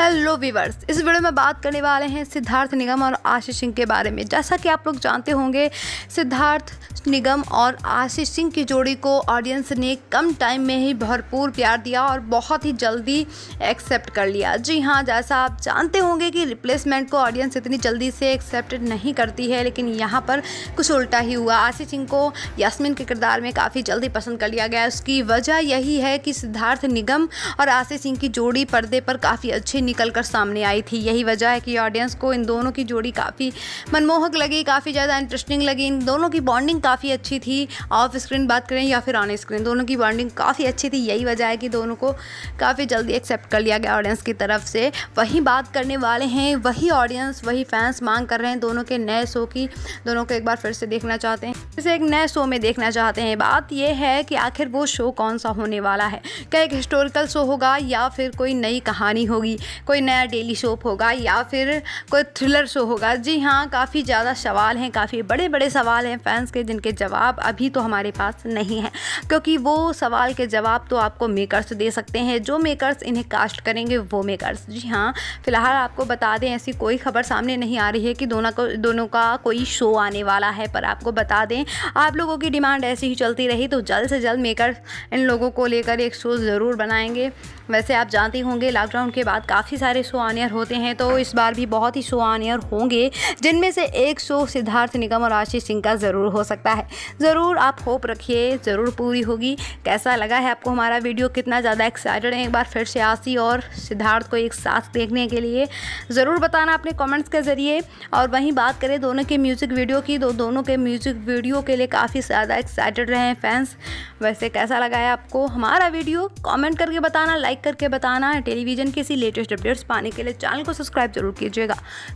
Hello viewers इस video में बात करने वाले हैं सिद्धार्थ निगम और आशीष सिंह के बारे में। जैसा कि आप लोग जानते होंगे, सिद्धार्थ निगम और आशीष सिंह की जोड़ी को ऑडियंस ने कम टाइम में ही भरपूर प्यार दिया और बहुत ही जल्दी एक्सेप्ट कर लिया। जी हाँ जैसा आप जानते होंगे कि रिप्लेसमेंट को ऑडियंस इतनी जल्दी से एक्सेप्ट नहीं करती है, लेकिन यहाँ पर कुछ उल्टा ही हुआ। आशीष सिंह को यास्मिन के किरदार में काफ़ी जल्दी पसंद कर लिया गया। उसकी वजह यही है कि सिद्धार्थ निगम और आशीष सिंह की जोड़ी पर्दे पर काफ़ी अच्छी निकल कर सामने आई थी। यही वजह है कि ऑडियंस को इन दोनों की जोड़ी काफ़ी मनमोहक लगी, काफ़ी ज़्यादा इंटरेस्टिंग लगी। इन दोनों की बॉन्डिंग काफ़ी अच्छी थी। ऑफ़ स्क्रीन बात करें या फिर ऑन स्क्रीन दोनों की बॉन्डिंग काफ़ी अच्छी थी। यही वजह है कि दोनों को काफ़ी जल्दी एक्सेप्ट कर लिया गया ऑडियंस की तरफ़ से। वही बात करने वाले हैं, वही ऑडियंस वही फैंस मांग कर रहे हैं दोनों के नए शो की। दोनों को एक बार फिर से देखना चाहते हैं। इसे एक नए शो में देखना चाहते हैं। बात यह है कि आखिर वो शो कौन सा होने वाला है? क्या एक हिस्टोरिकल शो होगा या फिर कोई नई कहानी होगी? कोई नया डेली शो होगा या फिर कोई थ्रिलर शो होगा? जी हाँ काफ़ी ज़्यादा सवाल हैं, काफ़ी बड़े बड़े सवाल हैं फैंस के, जिनके जवाब अभी तो हमारे पास नहीं है। क्योंकि वो सवाल के जवाब तो आपको मेकर्स दे सकते हैं। जो मेकर्स इन्हें कास्ट करेंगे, वो मेकर्स जी हाँ फ़िलहाल आपको बता दें, ऐसी कोई खबर सामने नहीं आ रही है कि दोनों को, दोनों का कोई शो आने वाला है, पर आपको बता दें आप लोगों की डिमांड ऐसी ही चलती रही तो जल्द से जल्द मेकर इन लोगों को लेकर एक शो ज़रूर बनाएँगे। वैसे आप जानते होंगे लॉकडाउन के बाद काफ़ी सारे शो आने होते हैं तो इस बार भी बहुत ही शो आने होंगे, जिनमें से एक शो सिद्धार्थ निगम और आशीष सिंह का ज़रूर हो सकता है। ज़रूर आप होप रखिए, ज़रूर पूरी होगी। कैसा लगा है आपको हमारा वीडियो? कितना ज़्यादा एक्साइटेड है एक बार फिर से आशी और सिद्धार्थ को एक साथ देखने के लिए। ज़रूर बताना अपने कमेंट्स के ज़रिए। और वहीं बात करें दोनों के म्यूज़िक वीडियो की तो दोनों के म्यूज़िक वीडियो के लिए काफ़ी ज़्यादा एक्साइटेड रहे हैं फैंस वैसे कैसा लगा है आपको हमारा वीडियो? कमेंट करके बताना लाइक करके बताना। टेलीविज़न के इसी लेटेस्ट अपडेट्स पाने के लिए चैनल को सब्सक्राइब ज़रूर कीजिएगा।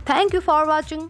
Thank you for watching